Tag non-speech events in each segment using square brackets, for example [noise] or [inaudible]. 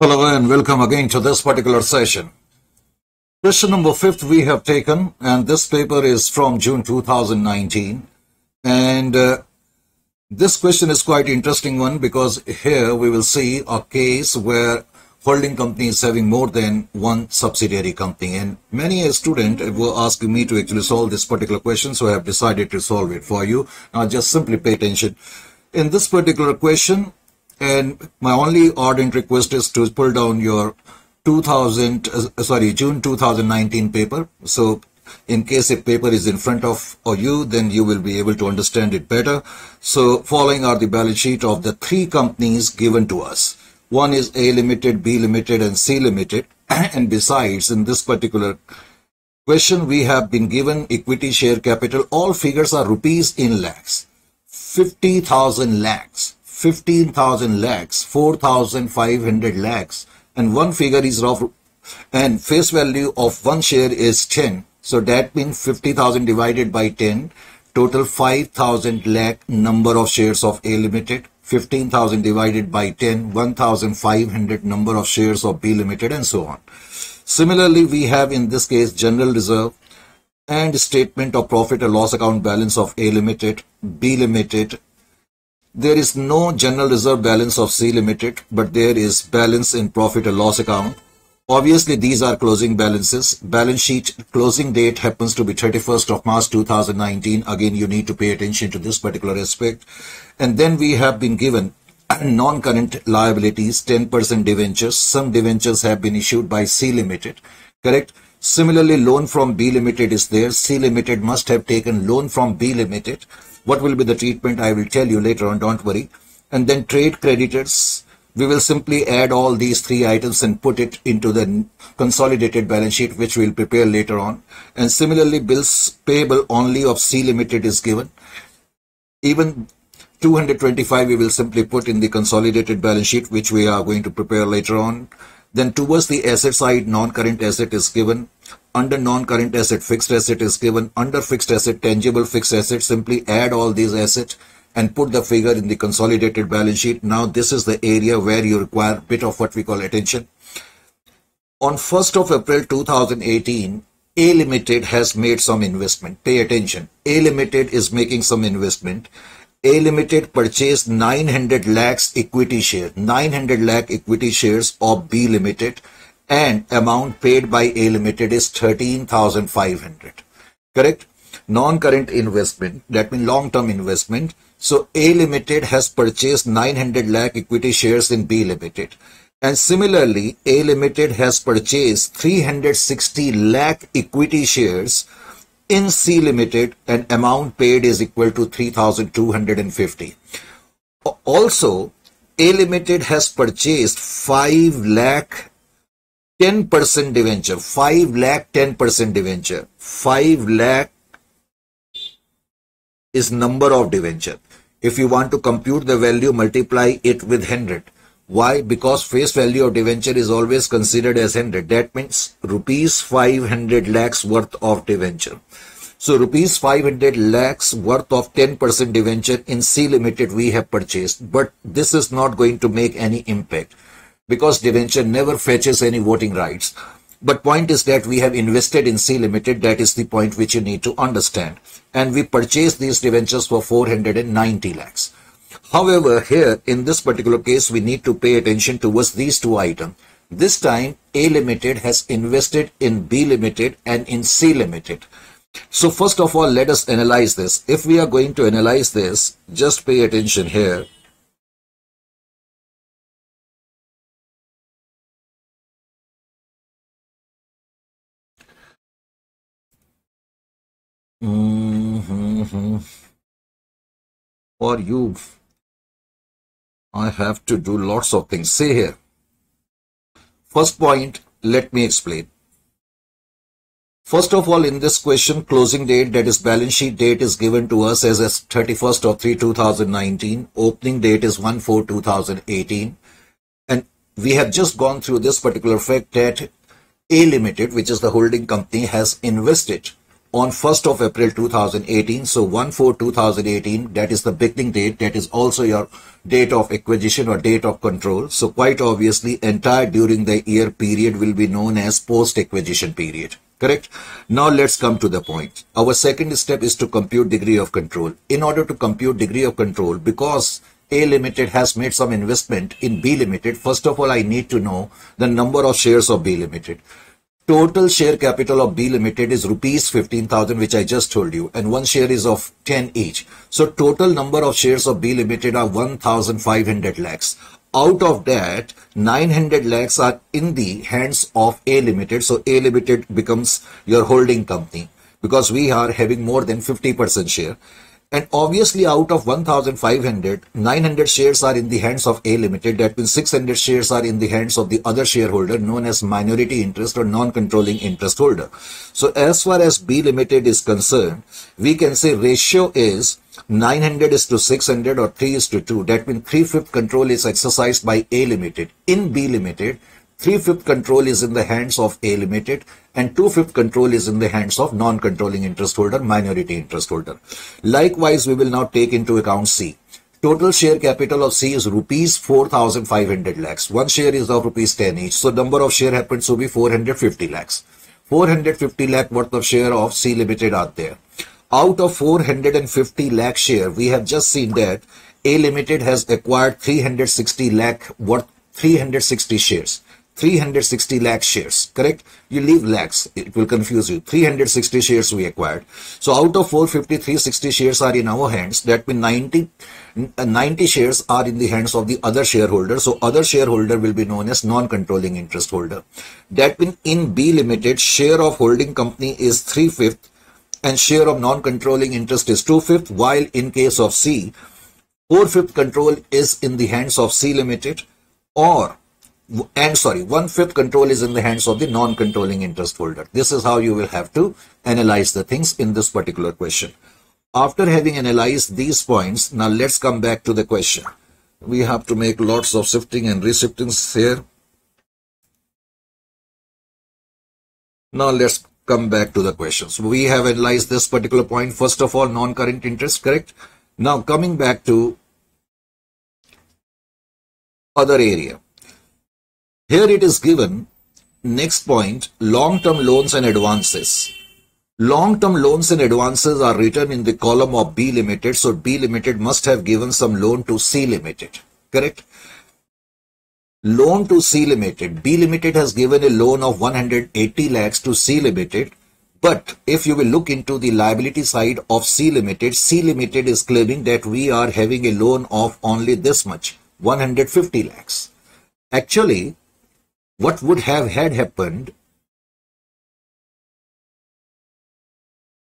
Hello and welcome again to this particular session. Question number fifth we have taken and this paper is from June 2019 and uh, this question is quite interesting one because here we will see a case where holding company is having more than one subsidiary company and many a student were asking me to actually solve this particular question so I have decided to solve it for you. Now just simply pay attention. In this particular question and my only ardent request is to pull down your 2000 uh, sorry june 2019 paper. So in case a paper is in front of or you then you will be able to understand it better. So following are the balance sheet of the three companies given to us. One is a limited b limited and c limited. [clears throat] And besides in this particular question we have been given equity share capital. All figures are rupees in lakhs. 50000 lakhs 15,000 lakhs, 4,500 lakhs, and one figure is of, and face value of one share is 10. So that means 50,000 divided by 10, total 5,000 lakh number of shares of A Limited, 15,000 divided by 10, 1,500 number of shares of B Limited and so on. Similarly, we have in this case general reserve and statement of profit and loss account balance of A Limited, B Limited, there is no general reserve balance of C Limited, but there is balance in profit and loss account. Obviously, these are closing balances. Balance sheet closing date happens to be 31st of March 2019. Again, you need to pay attention to this particular aspect. And then we have been given [clears throat] non-current liabilities, 10% debentures. Some debentures have been issued by C Limited, correct? Similarly, loan from B Limited is there. C Limited must have taken loan from B Limited. What will be the treatment? I will tell you later on, don't worry. And then trade creditors. We will simply add all these three items and put it into the consolidated balance sheet, which we'll prepare later on. And similarly, bills payable only of C Limited is given. Even 225 we will simply put in the consolidated balance sheet, which we are going to prepare later on. Then towards the asset side, non-current asset is given. Under non-current asset, fixed asset is given. Under fixed asset, tangible fixed asset, simply add all these assets and put the figure in the consolidated balance sheet. Now this is the area where you require a bit of what we call attention. On 1st of April 2018, A Limited has made some investment. Pay attention. A Limited is making some investment. A Limited purchased 900 lakhs equity share, 900 lakh equity shares of B Limited and amount paid by A Limited is 13,500. Correct? Non-current investment, that means long-term investment. So A Limited has purchased 900 lakh equity shares in B Limited. And similarly, A Limited has purchased 360 lakh equity shares in C Limited and amount paid is equal to 3,250. Also, A Limited has purchased 5 lakh 10% debenture, 5 lakh 10% debenture, 5 lakh is number of debenture. If you want to compute the value, multiply it with 100. Why? Because face value of debenture is always considered as 100. That means rupees 500 lakhs worth of debenture. So rupees 500 lakhs worth of 10% debenture in C Limited we have purchased. But this is not going to make any impact because debenture never fetches any voting rights. But point is that we have invested in C Limited. That is the point which you need to understand. And we purchased these debentures for 490 lakhs. However, here in this particular case, we need to pay attention towards these two items. This time, A Limited has invested in B Limited and in C Limited. So first of all, let us analyze this. If we are going to analyze this, just pay attention here. Mm -hmm. For you, I have to do lots of things. See here. First point, let me explain. First of all, in this question, closing date, that is balance sheet date is given to us as, as 31st of 3, 2019. Opening date is 1, 4, 2018. And we have just gone through this particular fact that A Limited, which is the holding company, has invested on 1st of April 2018. So 1-4-2018, that is the beginning date. That is also your date of acquisition or date of control. So quite obviously, entire during the year period will be known as post-acquisition period. Correct? Now let's come to the point. Our second step is to compute degree of control. In order to compute degree of control, because A Limited has made some investment in B Limited, first of all, I need to know the number of shares of B Limited. Total share capital of B Limited is rupees 15,000, which I just told you, and one share is of 10 each. So total number of shares of B Limited are 1,500 lakhs. Out of that, 900 lakhs are in the hands of A Limited. So A Limited becomes your holding company because we are having more than 50% share. And obviously out of 1,500, 900 shares are in the hands of A Limited. That means 600 shares are in the hands of the other shareholder known as minority interest or non-controlling interest holder. So as far as B Limited is concerned, we can say ratio is 900 is to 600 or 3 is to 2. That means 3 fifth control is exercised by A Limited. In B Limited, 3 fifth control is in the hands of A Limited and 2 fifth control is in the hands of non-controlling interest holder, minority interest holder. Likewise, we will now take into account C. Total share capital of C is rupees 4,500 lakhs. One share is of rupees 10 each. So number of share happens to be 450 lakhs. 450 lakh worth of share of C Limited are there. Out of 450 lakh share, we have just seen that A Limited has acquired 360 lakh worth 360 shares. 360 lakh shares, correct? You leave lakhs, it will confuse you. 360 shares we acquired. So out of 450, 360 shares are in our hands. That means 90, uh, 90 shares are in the hands of the other shareholder. So other shareholder will be known as non-controlling interest holder. That means in B Limited, share of holding company is 3 fifth and share of non-controlling interest is 2 fifth, while in case of C, 4 fifth control is in the hands of C Limited or and sorry, one fifth control is in the hands of the non-controlling interest holder. This is how you will have to analyze the things in this particular question. After having analyzed these points, now let's come back to the question. We have to make lots of shifting and reshiftings here. Now let's come back to the questions. We have analyzed this particular point. First of all, non-current interest, correct? Now coming back to other area. Here it is given, next point, long-term loans and advances. Long-term loans and advances are written in the column of B Limited. So B Limited must have given some loan to C Limited. Correct? Loan to C Limited. B Limited has given a loan of 180 lakhs to C Limited. But if you will look into the liability side of C Limited, C Limited is claiming that we are having a loan of only this much, 150 lakhs. Actually, what would have had happened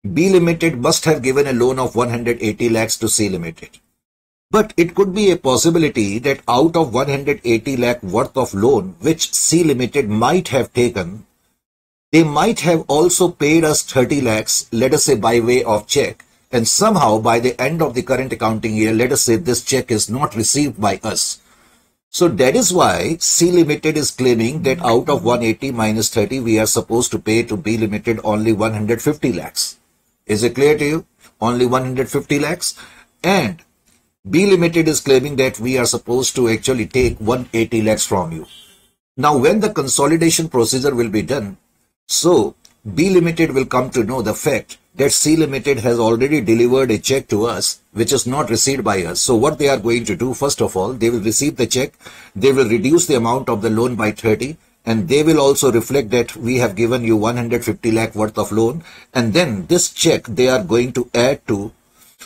B Limited must have given a loan of 180 lakhs to C Limited. But it could be a possibility that out of 180 lakh worth of loan which C Limited might have taken, they might have also paid us 30 lakhs, let us say by way of check, and somehow by the end of the current accounting year, let us say this check is not received by us. So that is why C Limited is claiming that out of 180 minus 30, we are supposed to pay to B Limited only 150 lakhs. Is it clear to you? Only 150 lakhs. And B Limited is claiming that we are supposed to actually take 180 lakhs from you. Now, when the consolidation procedure will be done, so B Limited will come to know the fact that C Limited has already delivered a check to us which is not received by us. So what they are going to do, first of all, they will receive the check, they will reduce the amount of the loan by 30 and they will also reflect that we have given you 150 lakh worth of loan and then this check they are going to add to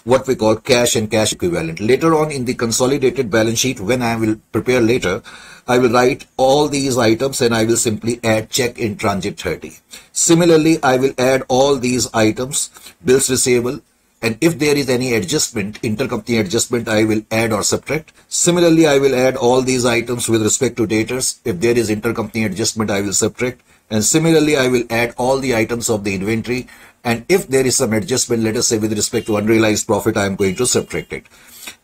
what we call cash and cash equivalent. Later on in the consolidated balance sheet, when I will prepare later, I will write all these items and I will simply add check in transit 30. Similarly, I will add all these items, bills receivable, and if there is any adjustment, intercompany adjustment, I will add or subtract. Similarly, I will add all these items with respect to debtors. If there is intercompany adjustment, I will subtract. And similarly, I will add all the items of the inventory and if there is some adjustment, let us say with respect to unrealized profit, I am going to subtract it.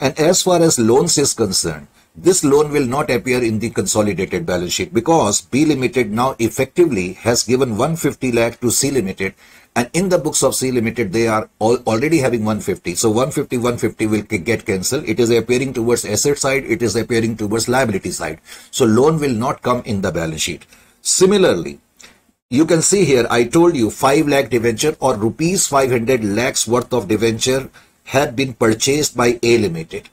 And as far as loans is concerned, this loan will not appear in the consolidated balance sheet because B Limited now effectively has given 150 lakh to C Limited and in the books of C Limited they are all already having 150. So 150, 150 will get cancelled. It is appearing towards asset side, it is appearing towards liability side. So loan will not come in the balance sheet. Similarly, you can see here I told you 5 lakh debenture or rupees 500 lakhs worth of debenture have been purchased by A Limited.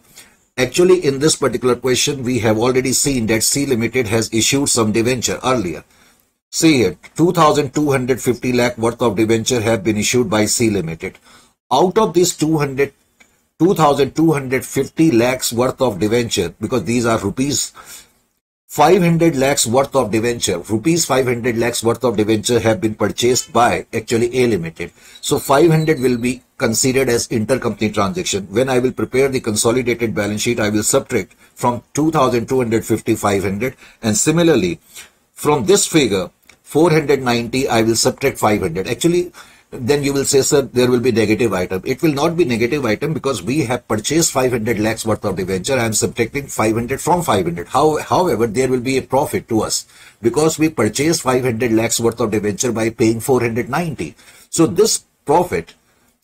Actually, in this particular question, we have already seen that C Limited has issued some debenture earlier. See here, 2,250 lakh worth of debenture have been issued by C Limited. Out of this 200, 2,250 lakhs worth of debenture, because these are rupees 500 lakhs worth of debenture, rupees 500 lakhs worth of debenture have been purchased by actually A Limited. So 500 will be considered as intercompany transaction. When I will prepare the consolidated balance sheet, I will subtract from 2250 500 and similarly from this figure 490 I will subtract 500. Actually then you will say, sir, there will be negative item. It will not be negative item because we have purchased 500 lakhs worth of debenture. I am subtracting 500 from 500. How, however, there will be a profit to us because we purchased 500 lakhs worth of debenture by paying 490. So this profit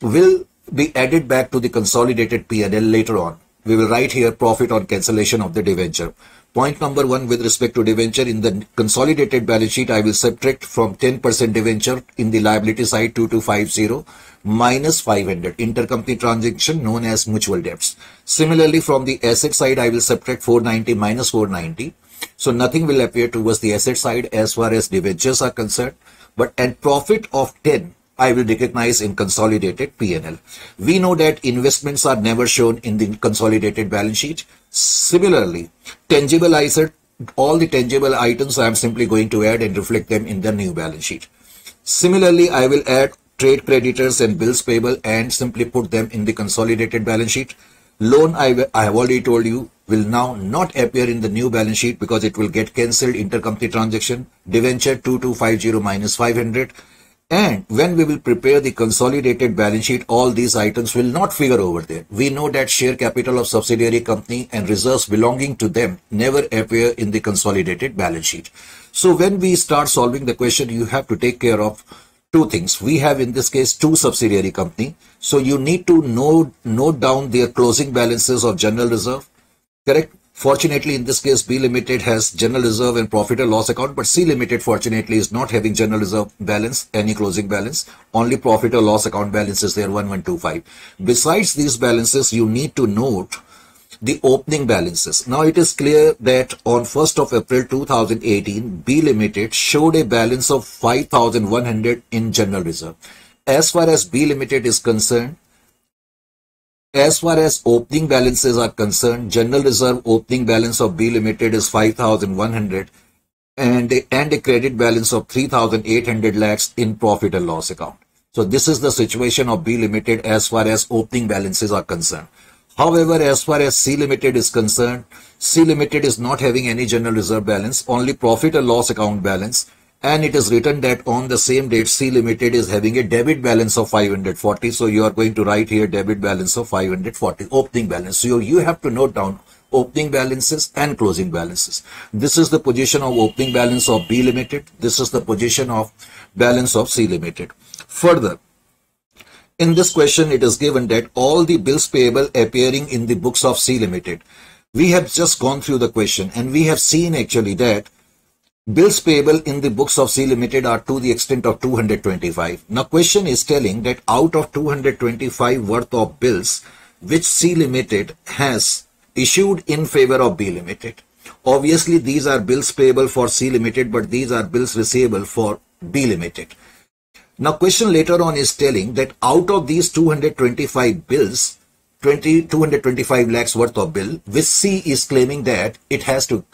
will be added back to the consolidated P&L later on. We will write here profit on cancellation of the debenture. Point number one with respect to debenture in the consolidated balance sheet, I will subtract from 10% debenture in the liability side 2250 minus 500 intercompany transaction known as mutual debts. Similarly, from the asset side, I will subtract 490 minus 490. So nothing will appear towards the asset side as far as debentures are concerned. But and profit of 10 I will recognize in consolidated P&L. We know that investments are never shown in the consolidated balance sheet. Similarly, tangible asset, all the tangible items I am simply going to add and reflect them in the new balance sheet. Similarly, I will add trade creditors and bills payable and simply put them in the consolidated balance sheet. Loan, I, I have already told you, will now not appear in the new balance sheet because it will get cancelled intercompany transaction. Debenture 2250 minus 500 and when we will prepare the consolidated balance sheet, all these items will not figure over there. We know that share capital of subsidiary company and reserves belonging to them never appear in the consolidated balance sheet. So when we start solving the question, you have to take care of two things. We have in this case two subsidiary company. So you need to note, note down their closing balances of general reserve, correct? Fortunately, in this case, B Limited has general reserve and profit and loss account, but C Limited, fortunately, is not having general reserve balance, any closing balance. Only profit or loss account balance is there, 1125. Besides these balances, you need to note the opening balances. Now, it is clear that on 1st of April 2018, B Limited showed a balance of 5100 in general reserve. As far as B Limited is concerned, as far as opening balances are concerned, general reserve opening balance of B Limited is 5,100 and a, and a credit balance of 3,800 lakhs in profit and loss account. So this is the situation of B Limited as far as opening balances are concerned. However, as far as C Limited is concerned, C Limited is not having any general reserve balance, only profit and loss account balance and it is written that on the same date C Limited is having a debit balance of 540. So you are going to write here debit balance of 540 opening balance. So you have to note down opening balances and closing balances. This is the position of opening balance of B Limited. This is the position of balance of C Limited. Further, in this question, it is given that all the bills payable appearing in the books of C Limited. We have just gone through the question and we have seen actually that Bills payable in the books of C Limited are to the extent of 225. Now question is telling that out of 225 worth of bills which C Limited has issued in favor of B Limited. Obviously these are bills payable for C Limited but these are bills receivable for B Limited. Now question later on is telling that out of these 225 bills 20, 225 lakhs worth of bill which C is claiming that it has to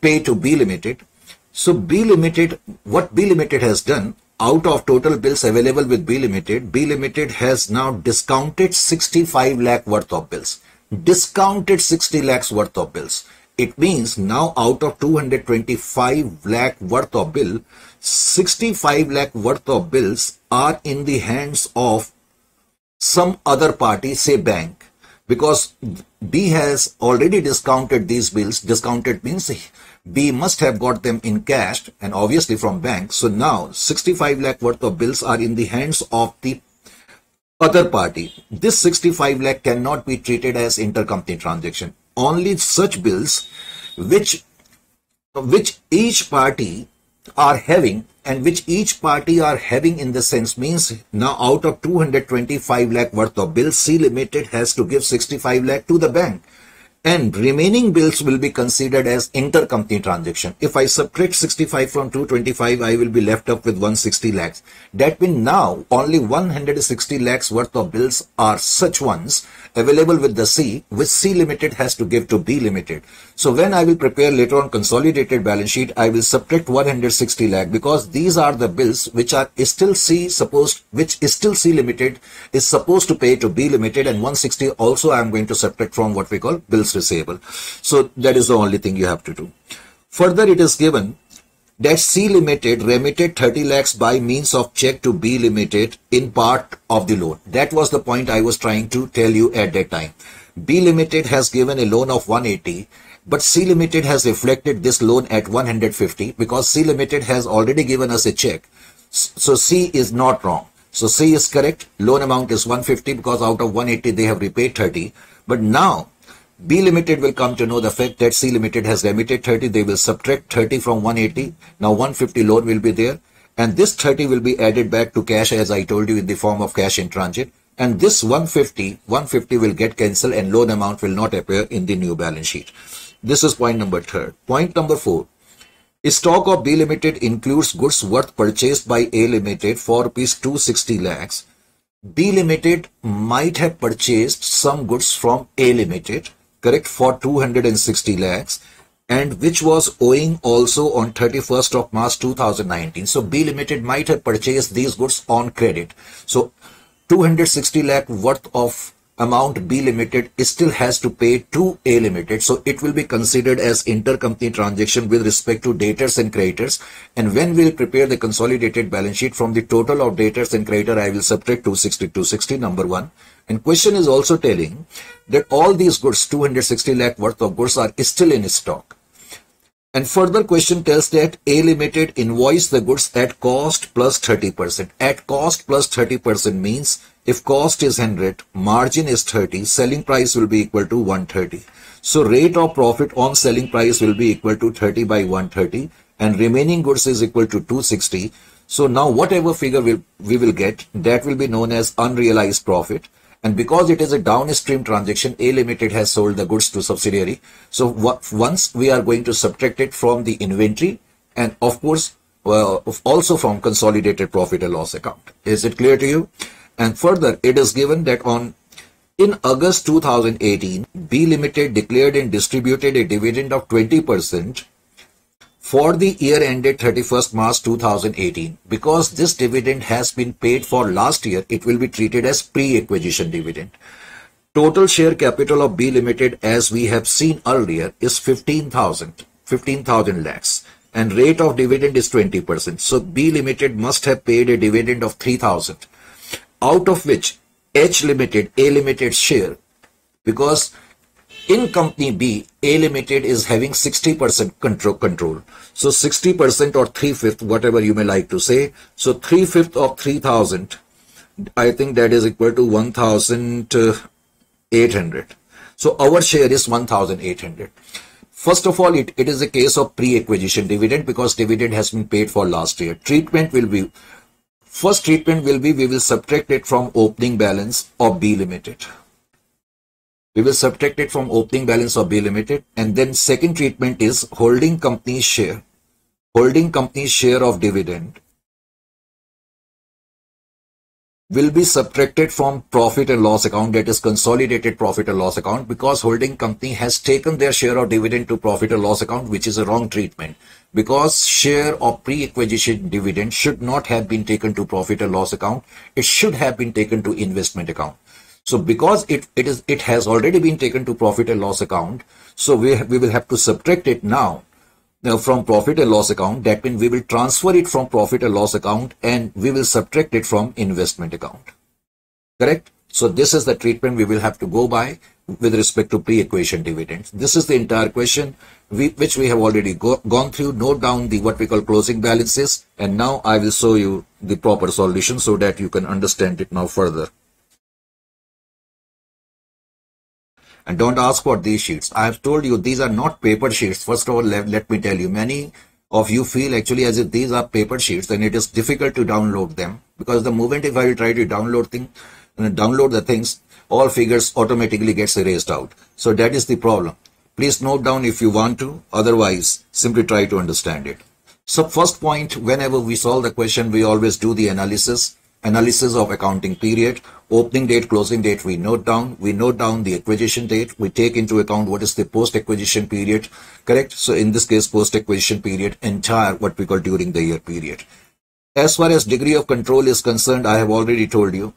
pay to B Limited so B Limited, what B Limited has done, out of total bills available with B Limited, B Limited has now discounted 65 lakh worth of bills. Discounted 60 lakhs worth of bills. It means now out of 225 lakh worth of bill, 65 lakh worth of bills are in the hands of some other party, say bank. because B has already discounted these bills. Discounted means B must have got them in cash and obviously from bank. So now 65 lakh worth of bills are in the hands of the other party. This 65 lakh cannot be treated as intercompany transaction. Only such bills which which each party are having and which each party are having in the sense means now out of 225 lakh worth of bills, C Limited has to give 65 lakh to the bank and remaining bills will be considered as intercompany transaction. If I subtract 65 from 225, I will be left up with 160 lakhs. That means now only 160 lakhs worth of bills are such ones available with the C, which C Limited has to give to B Limited. So when I will prepare later on consolidated balance sheet, I will subtract 160 lakh because these are the bills which are still C supposed, which is still C Limited is supposed to pay to B Limited and 160 also I am going to subtract from what we call bills receivable. So that is the only thing you have to do. Further, it is given that C Limited remitted 30 lakhs by means of check to B Limited in part of the loan. That was the point I was trying to tell you at that time. B Limited has given a loan of 180 but C Limited has reflected this loan at 150 because C Limited has already given us a check. So C is not wrong. So C is correct. Loan amount is 150 because out of 180 they have repaid 30. But now B Limited will come to know the fact that C Limited has remitted 30. They will subtract 30 from 180. Now 150 loan will be there. And this 30 will be added back to cash as I told you in the form of cash in transit. And this 150, 150 will get cancelled and loan amount will not appear in the new balance sheet. This is point number third. Point number four. Stock of B Limited includes goods worth purchased by A Limited for rupees 260 lakhs. B Limited might have purchased some goods from A Limited correct for 260 lakhs and which was owing also on 31st of March 2019. So B Limited might have purchased these goods on credit. So 260 lakh worth of amount B Limited still has to pay to A Limited. So it will be considered as intercompany transaction with respect to debtors and creditors. And when we'll prepare the consolidated balance sheet from the total of debtors and creditor, I will subtract 260, 260 number one. And question is also telling that all these goods, 260 lakh worth of goods are still in stock. And further question tells that A Limited invoice the goods at cost plus 30%. At cost plus 30% means if cost is 100, margin is 30, selling price will be equal to 130. So rate of profit on selling price will be equal to 30 by 130 and remaining goods is equal to 260. So now whatever figure we'll, we will get, that will be known as unrealized profit. And because it is a downstream transaction, A Limited has sold the goods to subsidiary. So once we are going to subtract it from the inventory and of course, uh, well, also from consolidated profit and loss account. Is it clear to you? And further, it is given that on in August 2018, B Limited declared and distributed a dividend of 20% for the year ended 31st March 2018. Because this dividend has been paid for last year, it will be treated as pre-acquisition dividend. Total share capital of B Limited, as we have seen earlier, is 15,000, 15,000 lakhs and rate of dividend is 20%. So B Limited must have paid a dividend of 3,000 out of which H Limited, A Limited share, because in company B, A Limited is having 60% control, control. So 60% or 3 fifth, whatever you may like to say. So 3 fifth of 3000, I think that is equal to 1800. So our share is 1800. First of all, it, it is a case of pre-acquisition dividend because dividend has been paid for last year. Treatment will be First treatment will be we will subtract it from opening balance of B Limited. We will subtract it from opening balance of B Limited and then second treatment is holding company's share. Holding company's share of dividend will be subtracted from profit and loss account that is consolidated profit and loss account because holding company has taken their share of dividend to profit and loss account which is a wrong treatment because share of pre-acquisition dividend should not have been taken to profit and loss account it should have been taken to investment account so because it it is it has already been taken to profit and loss account so we we will have to subtract it now now from profit and loss account, that means we will transfer it from profit and loss account and we will subtract it from investment account. Correct? So this is the treatment we will have to go by with respect to pre-acquisition dividends. This is the entire question we, which we have already go, gone through. Note down the what we call closing balances and now I will show you the proper solution so that you can understand it now further. And don't ask for these sheets. I have told you these are not paper sheets. First of all, let, let me tell you, many of you feel actually as if these are paper sheets and it is difficult to download them because the moment if I will try to download thing, download the things, all figures automatically gets erased out. So that is the problem. Please note down if you want to, otherwise simply try to understand it. So first point, whenever we solve the question, we always do the analysis, analysis of accounting period, opening date, closing date, we note down, we note down the acquisition date, we take into account what is the post-acquisition period, correct? So in this case, post-acquisition period, entire what we call during the year period. As far as degree of control is concerned, I have already told you,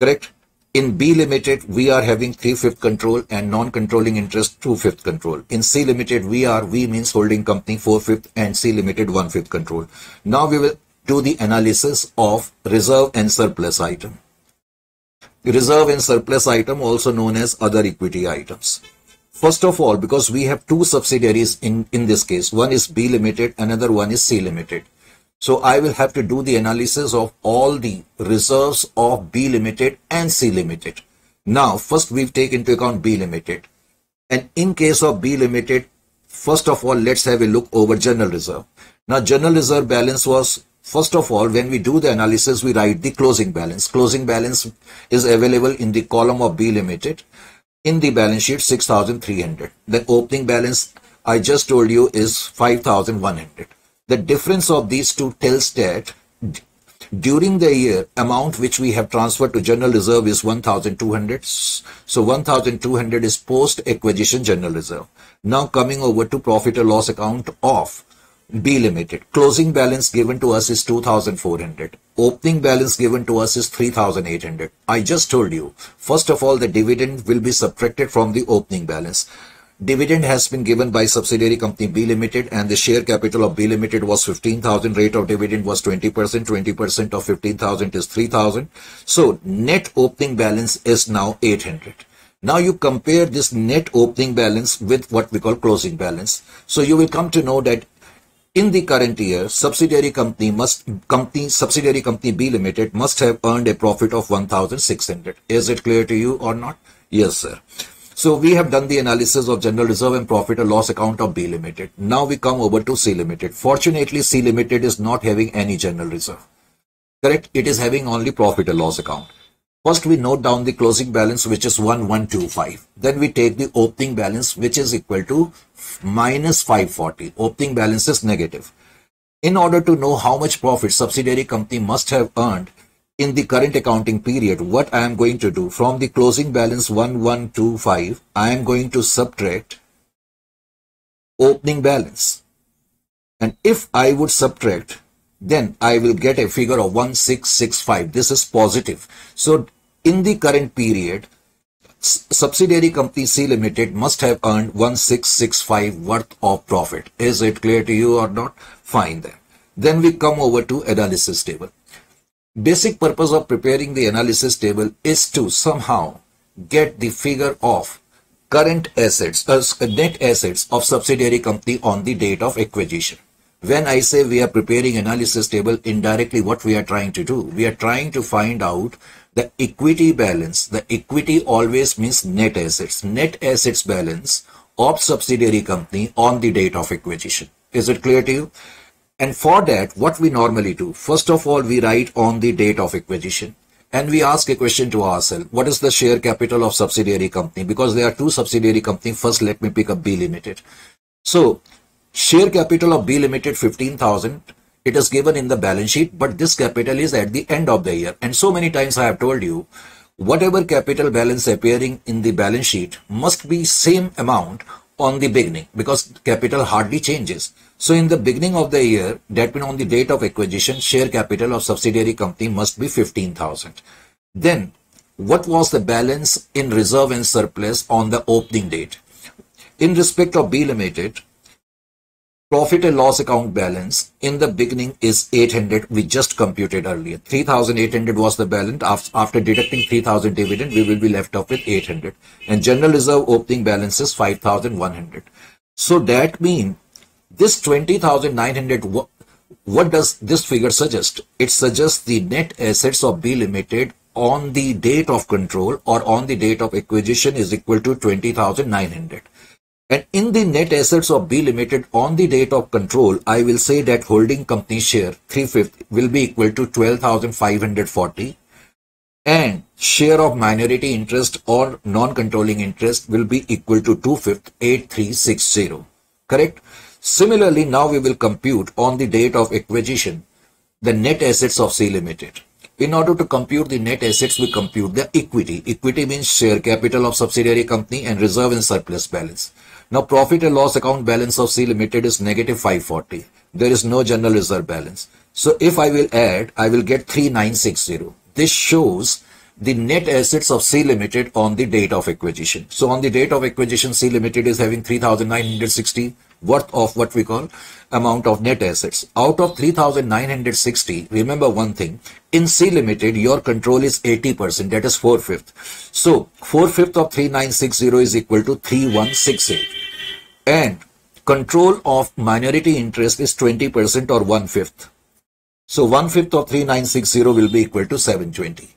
correct? In B Limited, we are having 3-5th control and non-controlling interest 2-5th control. In C Limited, we are, we means holding company 4-5th and C Limited 1-5th control. Now we will do the analysis of reserve and surplus item. Reserve and surplus item also known as other equity items. First of all, because we have two subsidiaries in, in this case, one is B Limited, another one is C Limited. So I will have to do the analysis of all the reserves of B Limited and C Limited. Now, first we take into account B Limited. And in case of B Limited, first of all, let's have a look over general reserve. Now, general reserve balance was, first of all, when we do the analysis, we write the closing balance. Closing balance is available in the column of B Limited. In the balance sheet, 6,300. The opening balance, I just told you, is 5,100. The difference of these two tells that during the year, amount which we have transferred to general reserve is 1,200. So 1,200 is post-acquisition general reserve. Now coming over to profit or loss account of B Limited. Closing balance given to us is 2,400. Opening balance given to us is 3,800. I just told you, first of all, the dividend will be subtracted from the opening balance. Dividend has been given by subsidiary company B Limited and the share capital of B Limited was 15,000. Rate of dividend was 20%. 20% of 15,000 is 3,000. So net opening balance is now 800. Now you compare this net opening balance with what we call closing balance. So you will come to know that in the current year, subsidiary company must company subsidiary company B Limited must have earned a profit of 1,600. Is it clear to you or not? Yes, sir. So we have done the analysis of general reserve and profit and loss account of B Limited. Now we come over to C Limited. Fortunately, C Limited is not having any general reserve. Correct? It is having only profit and loss account. First, we note down the closing balance, which is 1125. Then we take the opening balance, which is equal to minus 540. Opening balance is negative. In order to know how much profit subsidiary company must have earned, in the current accounting period, what I am going to do from the closing balance 1125, I am going to subtract opening balance. And if I would subtract, then I will get a figure of 1665. This is positive. So in the current period, subsidiary company C Limited must have earned 1665 worth of profit. Is it clear to you or not? Fine then. Then we come over to analysis table. Basic purpose of preparing the analysis table is to somehow get the figure of current assets, uh, net assets of subsidiary company on the date of acquisition. When I say we are preparing analysis table, indirectly what we are trying to do, we are trying to find out the equity balance. The equity always means net assets. Net assets balance of subsidiary company on the date of acquisition. Is it clear to you? And for that, what we normally do, first of all, we write on the date of acquisition and we ask a question to ourselves, what is the share capital of subsidiary company? Because there are two subsidiary company. First, let me pick up B Limited. So, share capital of B Limited, 15,000. It is given in the balance sheet, but this capital is at the end of the year. And so many times I have told you, whatever capital balance appearing in the balance sheet must be same amount on the beginning because capital hardly changes. So in the beginning of the year, that means on the date of acquisition, share capital of subsidiary company must be 15,000. Then what was the balance in reserve and surplus on the opening date? In respect of B Limited, profit and loss account balance in the beginning is 800 we just computed earlier. 3800 was the balance. After deducting 3000 dividend we will be left off with 800 and general reserve opening balance is 5100 so that means this 20900 what does this figure suggest? It suggests the net assets of b limited on the date of control or on the date of acquisition is equal to 20900 and in the net assets of B Limited on the date of control, I will say that holding company share 3 fifth will be equal to 12,540 and share of minority interest or non-controlling interest will be equal to 2 fifth 8360. Correct? Similarly, now we will compute on the date of acquisition the net assets of C Limited. In order to compute the net assets, we compute the equity. Equity means share capital of subsidiary company and reserve and surplus balance. Now profit and loss account balance of C Limited is negative 540. There is no general reserve balance. So if I will add, I will get 3960. This shows the net assets of C Limited on the date of acquisition. So on the date of acquisition, C Limited is having 3960 worth of what we call amount of net assets. Out of 3960, remember one thing, in C Limited, your control is 80%, that is 4 fifth. So 4 fifth of 3960 is equal to 3168. And control of minority interest is 20% or 1 fifth. So 1 fifth of 3960 will be equal to 720.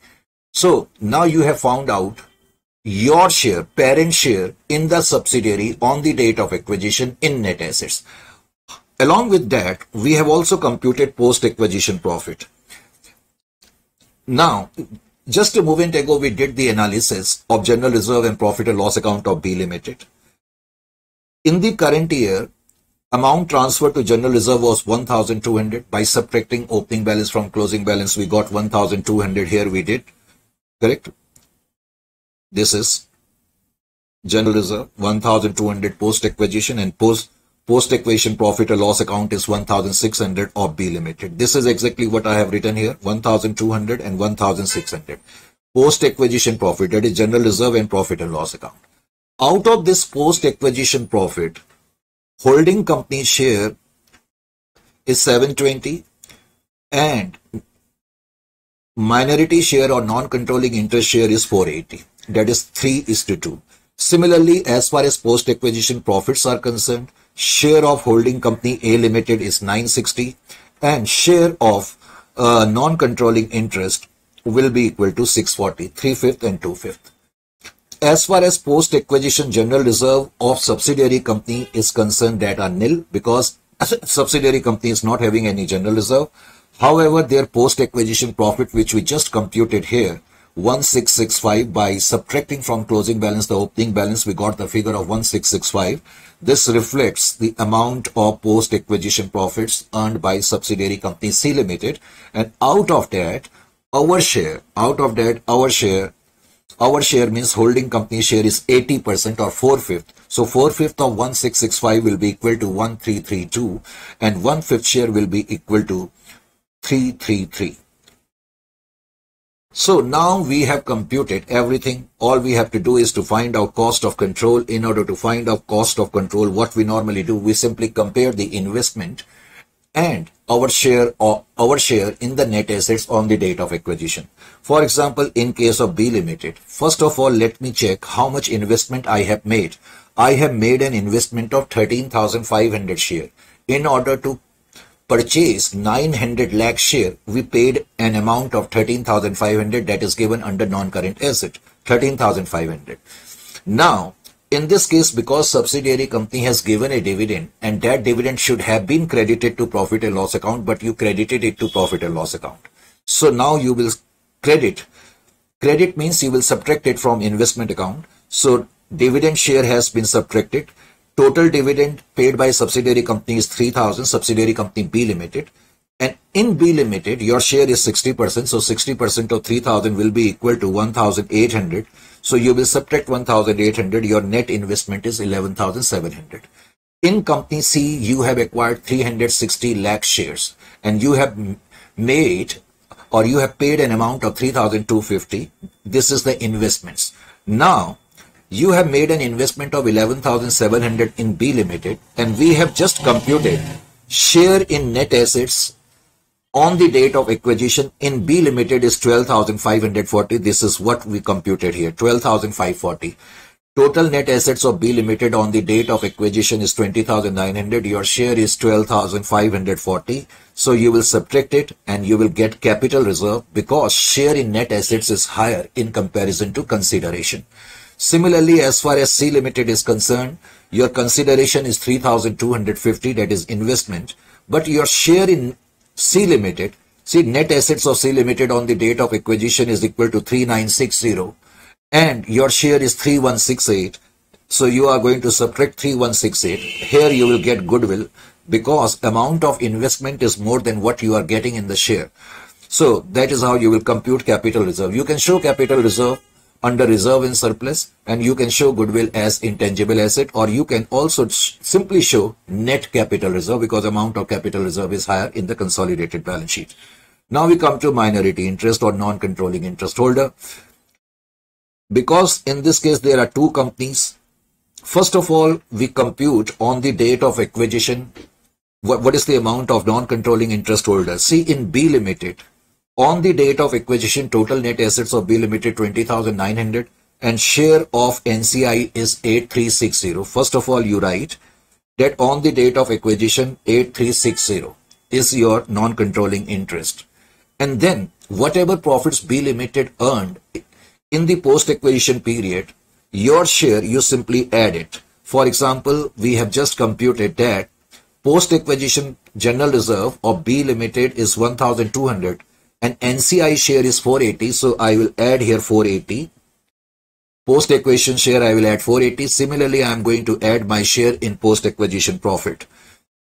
So now you have found out your share, parent share in the subsidiary on the date of acquisition in net assets. Along with that, we have also computed post-acquisition profit. Now, just a moment ago, we did the analysis of general reserve and profit and loss account of B Limited. In the current year, amount transferred to general reserve was 1200 by subtracting opening balance from closing balance we got 1200 here we did correct this is general reserve 1200 post acquisition and post post acquisition profit or loss account is 1600 of B limited. This is exactly what I have written here 1200 and 1600 post acquisition profit that is general reserve and profit and loss account. Out of this post acquisition profit holding company share is 720 and minority share or non-controlling interest share is 480 that is 3 is to 2. Similarly, as far as post-acquisition profits are concerned, share of holding company A Limited is 960 and share of uh, non-controlling interest will be equal to 640, 3 fifth and 2 fifth. As far as post-acquisition general reserve of subsidiary company is concerned that are nil because [laughs] subsidiary company is not having any general reserve. However, their post-acquisition profit which we just computed here 1665 by subtracting from closing balance the opening balance we got the figure of 1665 this reflects the amount of post acquisition profits earned by subsidiary company C limited. And out of that our share out of that our share our share means holding company share is 80% or 4 fifth so 4 fifth of 1665 will be equal to 1332 and 1 fifth share will be equal to 333 so now we have computed everything. All we have to do is to find out cost of control. In order to find out cost of control, what we normally do, we simply compare the investment and our share or our share in the net assets on the date of acquisition. For example, in case of B Limited, first of all, let me check how much investment I have made. I have made an investment of 13,500 share in order to purchase 900 lakh share, we paid an amount of 13,500 that is given under non-current asset, 13,500. Now, in this case, because subsidiary company has given a dividend and that dividend should have been credited to profit and loss account, but you credited it to profit and loss account. So now you will credit. Credit means you will subtract it from investment account. So dividend share has been subtracted Total dividend paid by subsidiary company is 3000, subsidiary company B Limited. And in B Limited, your share is 60%. So 60% of 3000 will be equal to 1800. So you will subtract 1800. Your net investment is 11700. In company C, you have acquired 360 lakh shares and you have made or you have paid an amount of 3250. This is the investments. Now, you have made an investment of 11,700 in B Limited and we have just computed share in net assets on the date of acquisition in B Limited is 12,540. This is what we computed here, 12,540. Total net assets of B Limited on the date of acquisition is 20,900. Your share is 12,540. So you will subtract it and you will get capital reserve because share in net assets is higher in comparison to consideration. Similarly, as far as C Limited is concerned, your consideration is 3,250 that is investment, but your share in C Limited, see net assets of C Limited on the date of acquisition is equal to 3960 and your share is 3168 so you are going to subtract 3168 here you will get goodwill because amount of investment is more than what you are getting in the share. So that is how you will compute capital reserve. You can show capital reserve under reserve and surplus and you can show goodwill as intangible asset or you can also simply show net capital reserve because amount of capital reserve is higher in the consolidated balance sheet. Now we come to minority interest or non-controlling interest holder. Because in this case there are two companies. First of all we compute on the date of acquisition what, what is the amount of non-controlling interest holder. see in b limited on the date of acquisition total net assets of b limited 20900 and share of nci is 8360 first of all you write that on the date of acquisition 8360 is your non-controlling interest. And then whatever profits b limited earned in the post-acquisition period, your share, you simply add it. For example, we have just computed that post-acquisition general reserve of B Limited is 1200 and NCI share is 480. So I will add here 480. Post-acquisition share, I will add 480. Similarly, I am going to add my share in post-acquisition profit.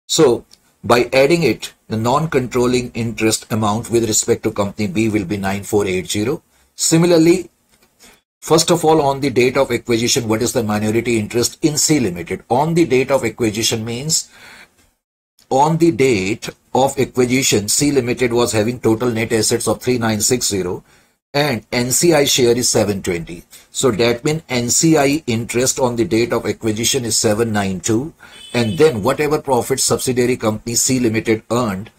So by adding it, the non-controlling interest amount with respect to company B will be 9480. Similarly, First of all, on the date of acquisition, what is the minority interest in C Limited? On the date of acquisition means on the date of acquisition, C Limited was having total net assets of 3960 and NCI share is 720. So that means NCI interest on the date of acquisition is 792 and then whatever profit subsidiary company C Limited earned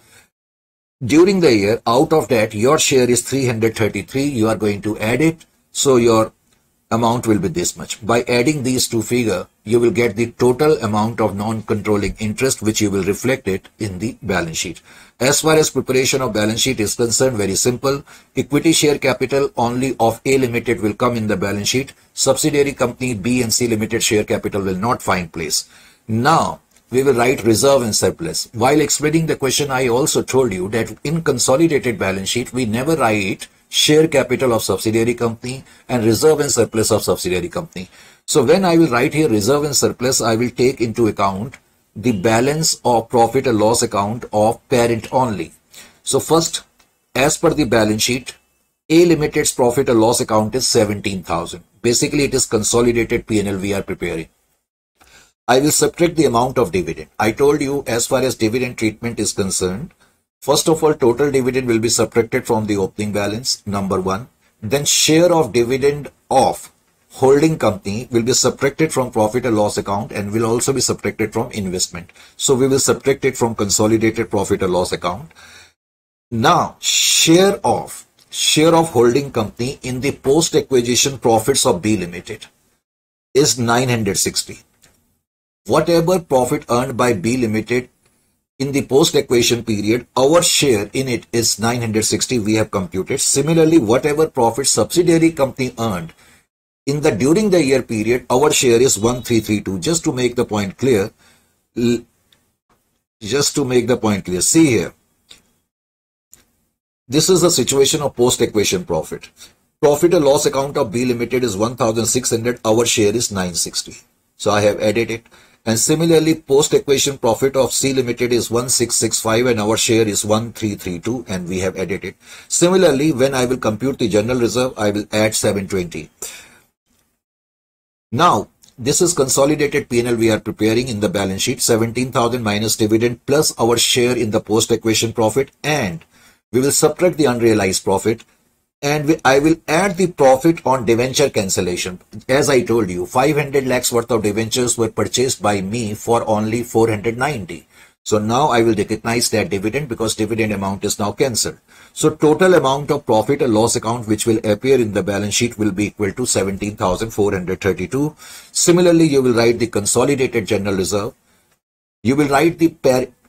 during the year, out of that, your share is 333. You are going to add it so your amount will be this much. By adding these two figure, you will get the total amount of non-controlling interest which you will reflect it in the balance sheet. As far as preparation of balance sheet is concerned, very simple. Equity share capital only of A Limited will come in the balance sheet. Subsidiary company B and C Limited share capital will not find place. Now, we will write reserve and surplus. While explaining the question, I also told you that in consolidated balance sheet, we never write share capital of subsidiary company and reserve and surplus of subsidiary company. So when I will write here reserve and surplus, I will take into account the balance of profit and loss account of parent only. So first, as per the balance sheet, A Limited's profit and loss account is 17,000. Basically, it is consolidated P&L we are preparing. I will subtract the amount of dividend. I told you as far as dividend treatment is concerned, First of all, total dividend will be subtracted from the opening balance, number one. Then share of dividend of holding company will be subtracted from profit and loss account and will also be subtracted from investment. So we will subtract it from consolidated profit and loss account. Now, share of share of holding company in the post acquisition profits of B Limited is 960. Whatever profit earned by B Limited in the post-acquisition period, our share in it is 960 we have computed. Similarly, whatever profit subsidiary company earned in the during the year period, our share is 1332. Just to make the point clear, just to make the point clear, see here. This is the situation of post-acquisition profit. Profit and loss account of B Limited is 1600. Our share is 960. So I have added it. And similarly, post-acquisition profit of C Limited is 1665 and our share is 1332 and we have added it. Similarly, when I will compute the general reserve, I will add 720. Now, this is consolidated P&L we are preparing in the balance sheet, 17,000 minus dividend plus our share in the post-acquisition profit and we will subtract the unrealized profit and I will add the profit on debenture cancellation. As I told you, 500 lakhs worth of debentures were purchased by me for only 490. So now I will recognize that dividend because dividend amount is now cancelled. So total amount of profit and loss account which will appear in the balance sheet will be equal to 17,432. Similarly, you will write the consolidated general reserve. You will write the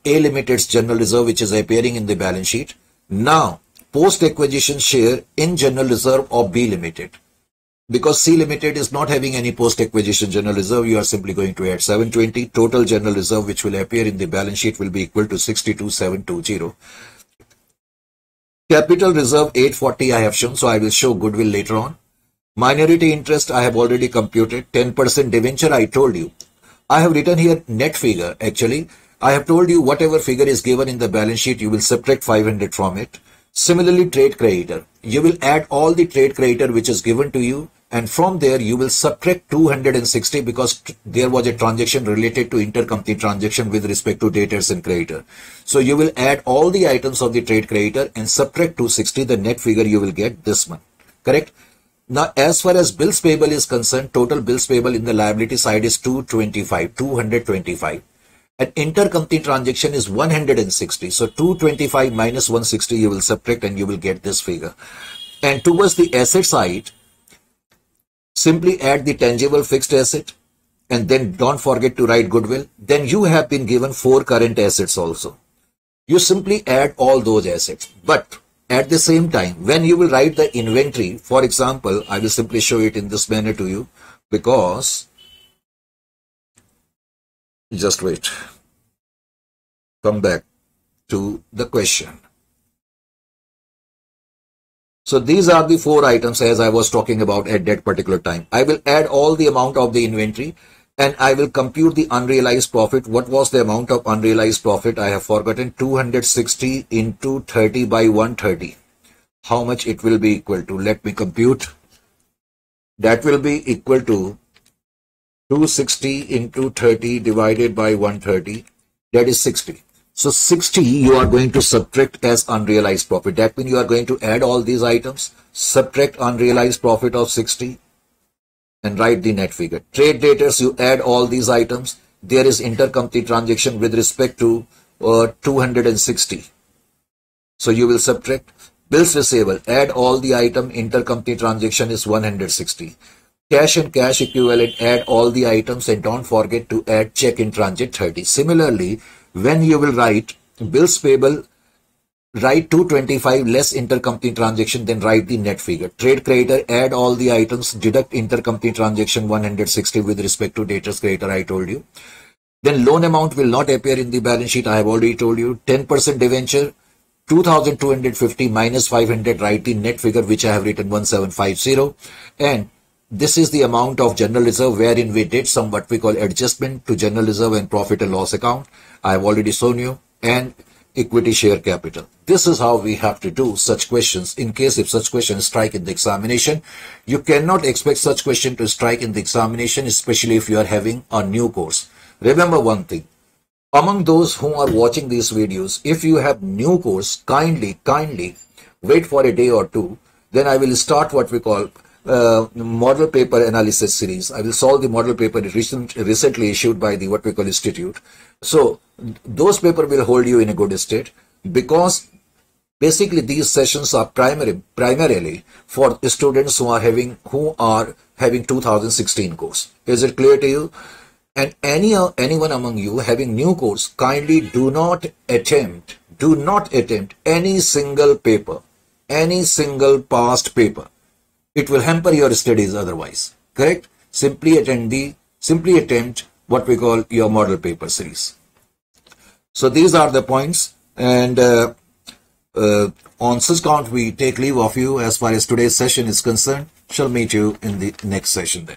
A Limited's general reserve which is appearing in the balance sheet. Now, post-acquisition share in general reserve of B Limited. Because C Limited is not having any post-acquisition general reserve, you are simply going to add 720. Total general reserve which will appear in the balance sheet will be equal to 62720. Capital reserve 840 I have shown, so I will show goodwill later on. Minority interest I have already computed. 10% debenture I told you. I have written here net figure actually. I have told you whatever figure is given in the balance sheet, you will subtract 500 from it. Similarly, trade creditor. You will add all the trade creditor which is given to you and from there you will subtract 260 because there was a transaction related to intercompany transaction with respect to debtors and creditor. So you will add all the items of the trade creditor and subtract 260 the net figure you will get this month. Correct? Now as far as bills payable is concerned, total bills payable in the liability side is 225, 225. An intercompany transaction is 160. So 225 minus 160 you will subtract and you will get this figure. And towards the asset side, Simply add the tangible fixed asset and then don't forget to write goodwill. Then you have been given four current assets also. You simply add all those assets. But at the same time, when you will write the inventory, for example, I will simply show it in this manner to you because just wait. Come back to the question. So these are the four items as I was talking about at that particular time. I will add all the amount of the inventory and I will compute the unrealized profit. What was the amount of unrealized profit? I have forgotten 260 into 30 by 130. How much it will be equal to? Let me compute. That will be equal to 260 into 30 divided by 130. That is 60. So 60 you are going to subtract as unrealized profit. That means you are going to add all these items, subtract unrealized profit of 60 and write the net figure. Trade debtors, you add all these items. There is intercompany transaction with respect to uh, 260. So you will subtract bills receivable. Add all the item intercompany transaction is 160. Cash and cash equivalent, add all the items and don't forget to add check in transit 30. Similarly, when you will write bills payable, write 225 less intercompany transaction, then write the net figure. Trade creditor, add all the items, deduct intercompany transaction 160 with respect to debtors creditor, I told you. Then loan amount will not appear in the balance sheet, I have already told you. 10% debenture, 2250 minus 500, write the net figure which I have written 1750. And this is the amount of general reserve wherein we did some what we call adjustment to general reserve and profit and loss account. I have already shown you and equity share capital. This is how we have to do such questions in case if such questions strike in the examination. You cannot expect such question to strike in the examination especially if you are having a new course. Remember one thing. Among those who are watching these videos, if you have new course, kindly, kindly wait for a day or two. Then I will start what we call uh, model paper analysis series. I will solve the model paper recent, recently issued by the what we call institute. So those paper will hold you in a good state because basically these sessions are primary primarily for students who are having who are having 2016 course. Is it clear to you? And any anyone among you having new course, kindly do not attempt, do not attempt any single paper, any single past paper it will hamper your studies otherwise. Correct? Simply attend the, simply attempt what we call your model paper series. So these are the points and uh, uh, on such count we take leave of you as far as today's session is concerned. Shall meet you in the next session then.